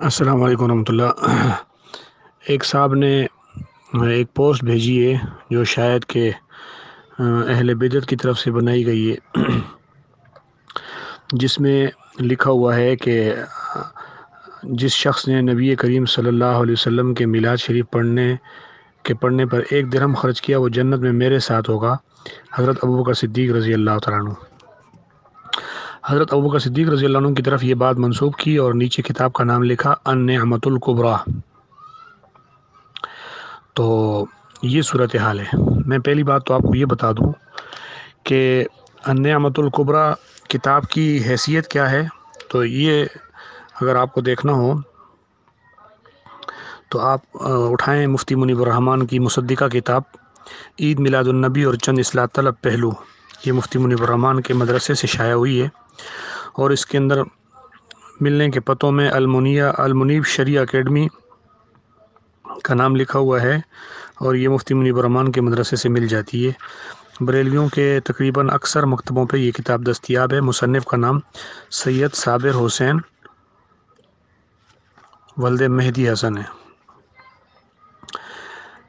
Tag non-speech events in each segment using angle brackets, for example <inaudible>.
अस्सलाम वालेकुम रहमतुल्लाह एक साहब ने एक पोस्ट भेजी है, जो शायद के अहल बिदत की तरफ़ से बनाई गई है। जिसमें लिखा हुआ है कि जिस शख्स ने नबी करीम सल्लल्लाहु अलैहि वसल्लम के मिलाद शरीफ पढ़ने, के पढ़ने पर एक दिरहम खर्च किया, वो जन्नत में मेरे साथ होगा। हज़रत अबू बकर सिद्दीक़ रज़ी अल्लाह तु हज़रत अबू बकर सिद्दीक़ रज़ी अल्लाह की तरफ़ ये बात मनसूब की और नीचे किताब का नाम लिखा अनमतुल्कुबरा तो ये सूरत हाल है। मैं पहली बात तो आपको ये बता दूँ कि अनमतुल्कुबरा किताब की हैसियत क्या है? तो ये अगर आपको देखना हो तो आप उठाएँ मुफ्ती मुनीबरहमान की मुसद्दिका किताब, ईद मिलादुलनबी और चंद असलाह तलब पहलू। ये मुफ्ती मुनीबरहमान के मदरसे से शाया हुई है और इसके अंदर मिलने के पतों में अलमुनिया, अलमुनीब शरी अकेडमी का नाम लिखा हुआ है और ये मुफ्ती मुनीबरहमान के मदरसे से मिल जाती है। बरेलियों के तकरीबन अक्सर मकतबों पर यह किताब दस्तियाब है। मुसनफ़ का नाम सैयद साबिर हुसैन, वल्द मेहदी हसन है।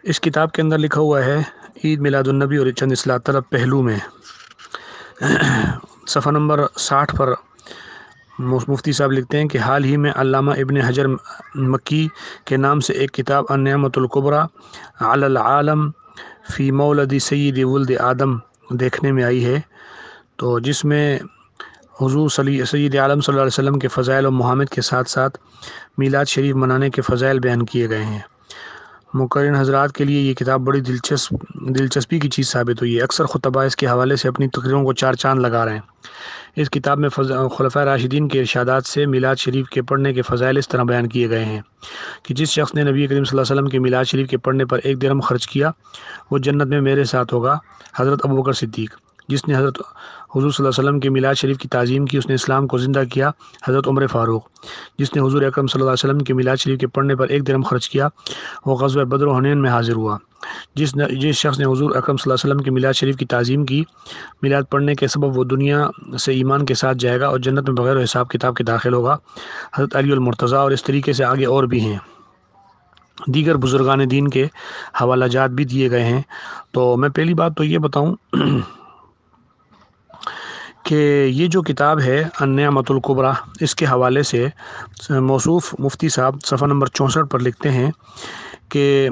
इस किताब के अंदर लिखा हुआ है, ईद मिलादुलनबी और चंद असलाह तलब पहलू में सफ़ा नंबर साठ पर मुफ्ती साहब लिखते हैं कि हाल ही में अल्लामा इबन हजर मक्की के नाम से एक किताब अनमतुल्कुबरा आलम फ़ी मौलदी सईद वल्द आदम देखने में आई है। तो जिसमें हुजूर सईद आलम सल्लल्लाहु अलैहि वसल्लम के फ़ज़ाइल और मोहम्मद के साथ साथ मीलाद शरीफ मनाने के फ़ज़ाइल बयान किए गए हैं। मुकर्रन हजरात के लिए ये किताब बड़ी दिलचस्प, दिलचस्पी की चीज़ साबित हुई है। अक्सर खुतबा इसके हवाले से अपनी तकरीरों को चार चाँद लगा रहे हैं। इस किताब में खलफा राशिदीन के इर्शादात से मिलाद शरीफ के पढ़ने के फ़ज़ाइल इस तरह बयान किए गए हैं कि जिस शख्स ने नबी करीम वसल्लम के मिलाद शरीफ के पढ़ने पर एक दरम खर्च किया, वो जन्नत में मेरे साथ होगा, हज़रत अबू बकर सिद्दीक़। जिसने हज़रत हजूर वसल्लम के मिलाद शरीफ की तज़ीम की उसने इस्लाम को ज़िंदा किया हज़रत उम्र फ़ारूक जिसने हजूर अक्रम वसल्लम के मिलाद शरीफ के पढ़ने पर एक दिरम खर्च किया वो गज़ब बदर हनैन में हाजिर हुआ। जिस न, जिस शख्स ने हजूर अक्रम वसल्लम के मिलाद शरीफ की तज़ीम की मिलाद पढ़ने के सबब वो दुनिया से ईमान के साथ जाएगा और जन्नत में बगैर हिसाब किताब के दाखिल होगा। हज़रत अलीमरतज़ा और इस तरीके से आगे और भी हैं। दीगर बुज़ुर्गान दीन के हवाला जात भी दिए गए हैं। तो मैं पहली बात तो ये बताऊँ कि ये जो किताब है अन्यामतुल्कुबरा इसके हवाले से मौसूफ़ मुफ्ती साहब सफ़ा नंबर चौंसठ पर लिखते हैं कि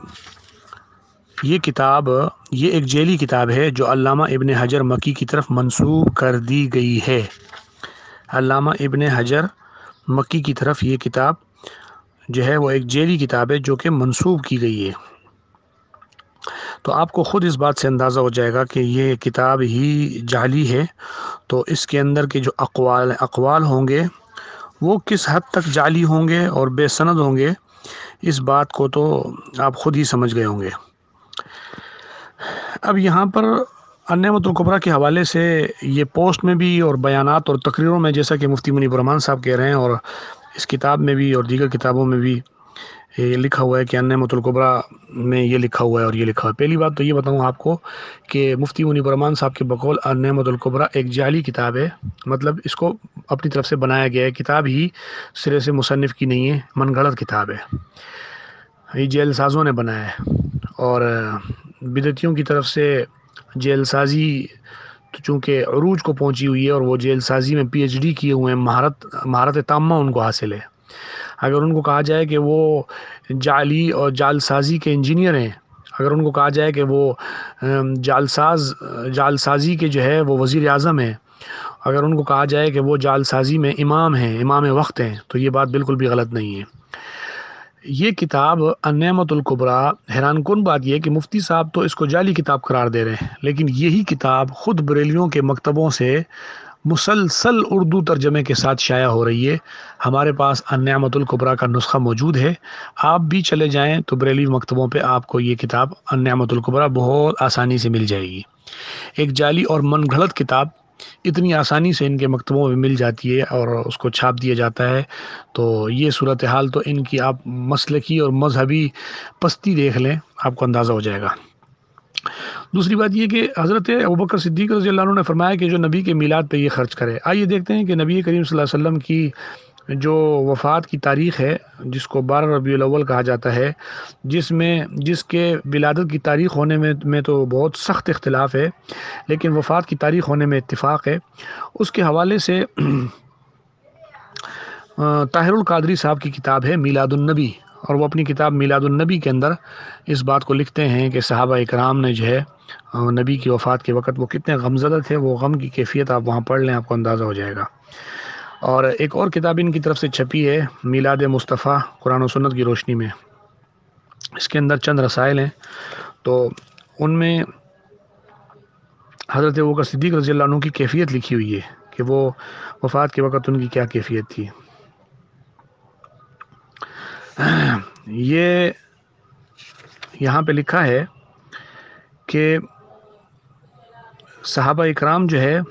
ये किताब, ये एक जेली किताब है जो अल्लामा इबन हजर मकी की तरफ़ मंसूब कर दी गई है। अल्लामा इबन हजर मक्की की तरफ़ ये किताब जो है वो एक जेली किताब है जो कि मंसूब की गई है। तो आपको ख़ुद इस बात से अंदाज़ा हो जाएगा कि ये किताब ही जाली है तो इसके अंदर के जो अकवाल अकवाल होंगे, वो किस हद तक जाली होंगे और बेसनद होंगे, इस बात को तो आप ख़ुद ही समझ गए होंगे। अब यहाँ पर अन्यमतुल्कुबरा के हवाले से ये पोस्ट में भी और बयानात और तकरीरों में, जैसा कि मुफ्ती मुनी बुरमान साहब कह रहे हैं और इस किताब में भी और दीगर किताबों में भी ये लिखा हुआ है कि अन्य मतुल्कुबरा में ये लिखा हुआ है और ये लिखा हुआ है। पहली बात तो ये बताऊँ आपको कि मुफ्ती मुनी बरमान साहब के बकौल अन्य मतुल्कुबरा एक जाली किताब है। मतलब इसको अपनी तरफ़ से बनाया गया है। किताब ही सिरे से मुसनफ़ की नहीं है मन गढ़ किताब है। ये जेल साज़ों ने बनाया है। और, बिदतियों की तरफ़ से जेल साजी तो चूँकि अरूज को पहुँची हुई है और वो जेल साजी में पीएचडी किए हुए हैं, महारत महारत तामा उनको हासिल है। अगर उनको कहा जाए कि वो जाली और जालसाजी के इंजीनियर हैं, अगर उनको कहा जाए कि वो जालसाज, जालसाजी के जो है वो वज़ी अजम हैं, अगर उनको कहा जाए कि वो जालसाजी में इमाम हैं, इमाम वक्त हैं तो ये बात बिल्कुल भी गलत नहीं है। ये किताब अनमतुल्कुबरा हैरान कन बात यह कि मुफ्ती साहब तो इसको जाली किताब करार दे रहे हैं, लेकिन यही किताब ख़ुद बरेलियों के मकतबों से मुसलसल उर्दू तर्जमे के साथ शाया हो रही है। हमारे पास अन्यामतुल्कुबरा का नुस्खा मौजूद है। आप भी चले जाएँ तो बरेली मकतबों पे आपको ये किताब अन्यामतुल्कुबरा बहुत आसानी से मिल जाएगी। एक जाली और मन घड़त किताब, इतनी आसानी से इनके मकतबों में मिल जाती है और उसको छाप दिया जाता है। तो ये सूरत हाल तो इनकी आप मसलकी और मजहबी पस्ती देख लें, आपको अंदाज़ा हो जाएगा। दूसरी बात यह कि हज़रत अबूबकर सिद्दीक रज़ी ने फरमाया कि जो नबी के मिलाद पर ये ख़र्च करे। आइए देखते हैं कि नबी करीम वसल्लम की जो वफ़ात की तारीख़ है, जिसको बारह रबी अव्वल कहा जाता है, जिसमें, जिसके विलादत की तारीख़ होने में में तो बहुत सख्त इख्तलाफ है, लेकिन वफ़ात की तारीख़ होने में इत्तेफाक है। उसके हवाले से <clears throat> ताहिरुल कादरी साहब की किताब है मीलादुलनबी और वो अपनी किताब मीलादुलनबी के अंदर इस बात को लिखते हैं कि सहाबा इकराम ने जो है नबी की वफ़ात के वक्त वो कितने गमज़दा थे, वो गम की कैफियत आप वहाँ पढ़ लें, आपको अंदाज़ा हो जाएगा। और एक और किताब इनकी तरफ़ से छपी है, मीलाद मुस्तफ़ा, कुरान सुन्नत की रोशनी में। इसके अंदर चंद रसायल हैं तो उनमें हज़रत वो सिद्दीक रज़ी की कैफियत लिखी हुई है कि वो वफ़ात के वक्त उनकी क्या कैफियत थी। ये यहाँ पे लिखा है कि सहाबा इकराम जो है,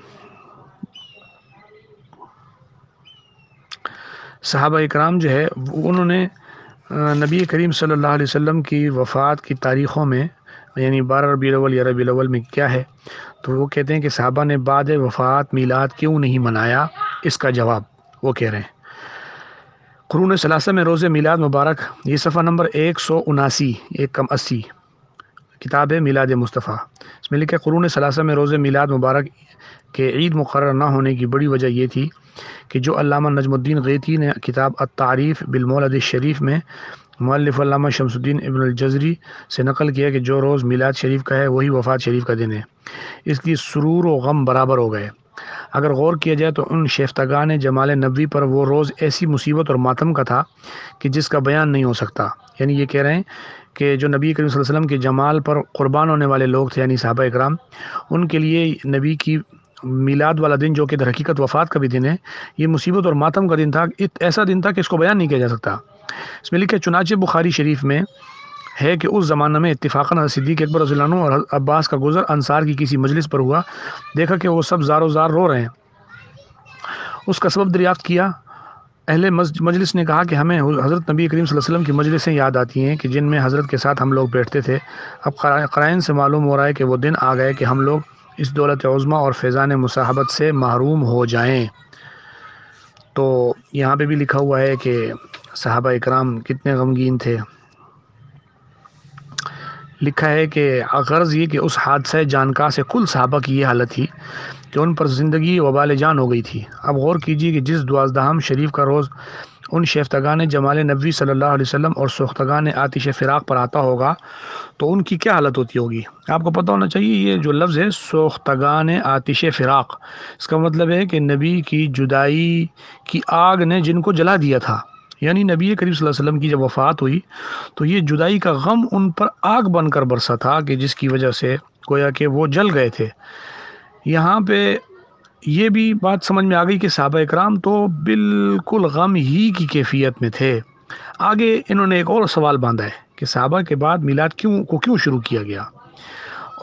सहाबा इकराम जो है, उन्होंने नबी करीम सल्लल्लाहु अलैहि वसल्लम की वफ़ात की तारीख़ों में, यानी बारह रबी अव्वल या रबी अव्वल में क्या है तो वो कहते हैं कि साहबा ने बाद वफ़ात, मीलाद क्यों नहीं मनाया, इसका जवाब वो कह रहे हैं। क़रून सलासा में रोज़ मिलाद मुबारक। ये सफ़ा नंबर एक सौ उनासी, एक कम अस्सी। किताब है मिलाद मुस्तफ़ा। इसमें लिखा क़रून सलासा में रोज़ मिलाद मुबारक के ईद मुकर ना होने की बड़ी वजह यह थी कि जो अल्लामा नजमुद्दीन गैती ने किताब अतारीफ़ बिलमौलद शरीफ में मल्लामा शमसुद्दीन इबन जजरी से नकल किया कि जो रोज़ मिलाद शरीफ का है, वही वफ़ात शरीफ का दिन है। इसलिए सुरूर व गम बराबर हो गए। अगर गौर किया जाए तो उन शेफ्तगान जमाल नबी पर वो रोज़ ऐसी मुसीबत और मातम का था कि जिसका बयान नहीं हो सकता। यानी ये कह रहे हैं कि जो नबी करीम वसल्लम के जमाल पर क़ुरबान होने वाले लोग थे, यानी साहबा इकराम, उनके लिए नबी की मिलाद वाला दिन जो कि हकीकत वफ़ात का भी दिन है, ये मुसीबत और मातम का दिन था। ऐसा दिन था कि इसको बयान नहीं किया जा सकता। इसमें लिखे चुनाच बुखारी शरीफ में है कि उस ज़माने में इतफ़ाक़न सिद्दीक अकबर रज़िल्लानु और अब्बास का गुज़र अनसार की किसी मजलिस पर हुआ। देखा कि वो सब ज़ारो ज़ार रो रहे हैं। उसका सबब दरियाफ़्त किया। अहले मजलिस ने कहा कि हमें हज़रत नबी करीम वसल्लम की मजलिसें याद आती हैं कि जिनमें हज़रत के साथ हम लोग बैठते थे। अब क़राइन से मालूम हो रहा है कि वो दिन आ गए कि हम लोग इस दौलत उज़मा और फ़ैज़ान मुसाहबत से महरूम हो जाएँ। तो यहाँ पे भी लिखा हुआ है कि सहाबा इकराम कितने गमगीन थे। लिखा है कि गर्ज़ ये कि उस हादसा जानका से कुल सहाबा की ये हालत थी कि उन पर ज़िंदगी वबाल जान हो गई थी। अब गौर कीजिए कि जिस द्वाजदहम शरीफ का रोज़ उन शेफ्तगान जमाल नबी अलैहि वसल्लम और सोख्तगान आतिश फ़िराक पर आता होगा तो उनकी क्या हालत होती होगी? आपको पता होना चाहिए, ये जो लफ्ज़ है, सोख्तगान आतिश फ़िराक, इसका मतलब है कि नबी की जुदाई की आग ने जिनको जला दिया था। यानी नबी करीब वसल्लम की जब वफ़ात हुई तो ये जुदाई का गम उन पर आग बनकर बरसा था कि जिसकी वजह से गोया कि वो जल गए थे। यहाँ पे ये भी बात समझ में आ गई कि साहब कराम तो बिल्कुल गम ही की कैफियत में थे। आगे इन्होंने एक और सवाल बांधा है कि साहबा के बाद मिलाद क्यों, को क्यों शुरू किया गया?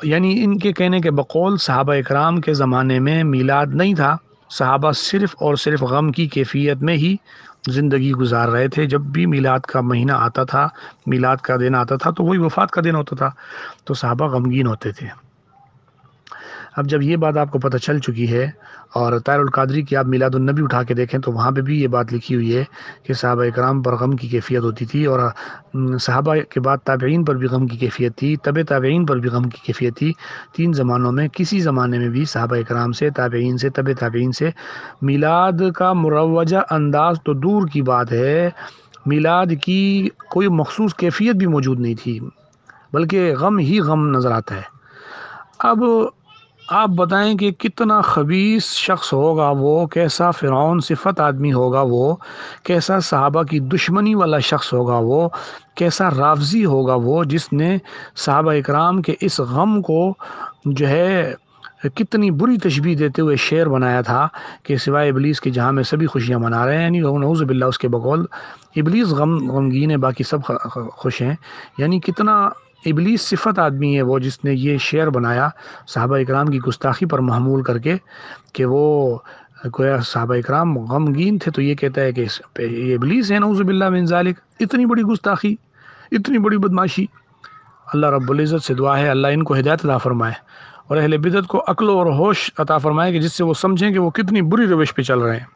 यानी इनके कहने के बकौल साहब कराम के ज़माने में मिलाद नहीं था। सहाबा सिर्फ़ और सिर्फ़ गम की कैफियत में ही ज़िंदगी गुजार रहे थे। जब भी मिलाद का महीना आता था, मिलाद का दिन आता था तो वही वफ़ात का दिन होता था। तो साहबा गमगीन होते थे। अब जब ये बात आपको पता चल चुकी है और कादरी की आप मिलादुलनबी उठा के देखें तो वहाँ पे भी ये बात लिखी हुई है कि साहब कराम पर गम की कैफियत होती थी और साहबा के बाद ताबेन पर भी गम की कैफियत थी, तब ताबेन पर भी गम की कैफियत थी। तीन ज़मानों में, किसी ज़माने में भी साहब कराम से ताबेन से, तब ताबेन से मिलाद का मुरवजा अंदाज तो दूर की बात है। मिलाद की कोई मखसूस कैफियत भी मौजूद नहीं थी, बल्कि गम ही गम नज़र आता है। अब आप बताएँ कि कितना खबीस शख्स होगा वो, कैसा फ़िरौन सिफत आदमी होगा वो, कैसा सहाबा की दुश्मनी वाला शख्स होगा वो, कैसा रावजी होगा वो, जिसने सहाबा इकराम के इस गम को जो है कितनी बुरी तशबी देते हुए शेर बनाया था कि सिवाय इबलीस के जहाँ में सभी खुशियाँ मना रहे हैं। यानी नौज़बिल्ला उसके बकौल इबलीस गम, गमगीन है, बाकी सब खुश हैं। यानी कितना इबलीस सिफत आदमी है वो जिसने ये शेर बनाया साहबा इकराम की गुस्ताखी पर महमूल करके कि वो, गोया साहबा इकराम गमगीन थे तो ये कहता है कि ये इबलीस है नौज़बिल्ला मिनजालिक इतनी बड़ी गुस्ताखी, इतनी बड़ी बदमाशी। अल्लाह रब्ज़त से दुआ है, अल्लाह इनको हिदायत अदा फरमाए और अहल बिदत को अक्ल और होश अता फरमाए कि जिससे वो समझें कि वो कितनी बुरी रविश पे चल रहे हैं।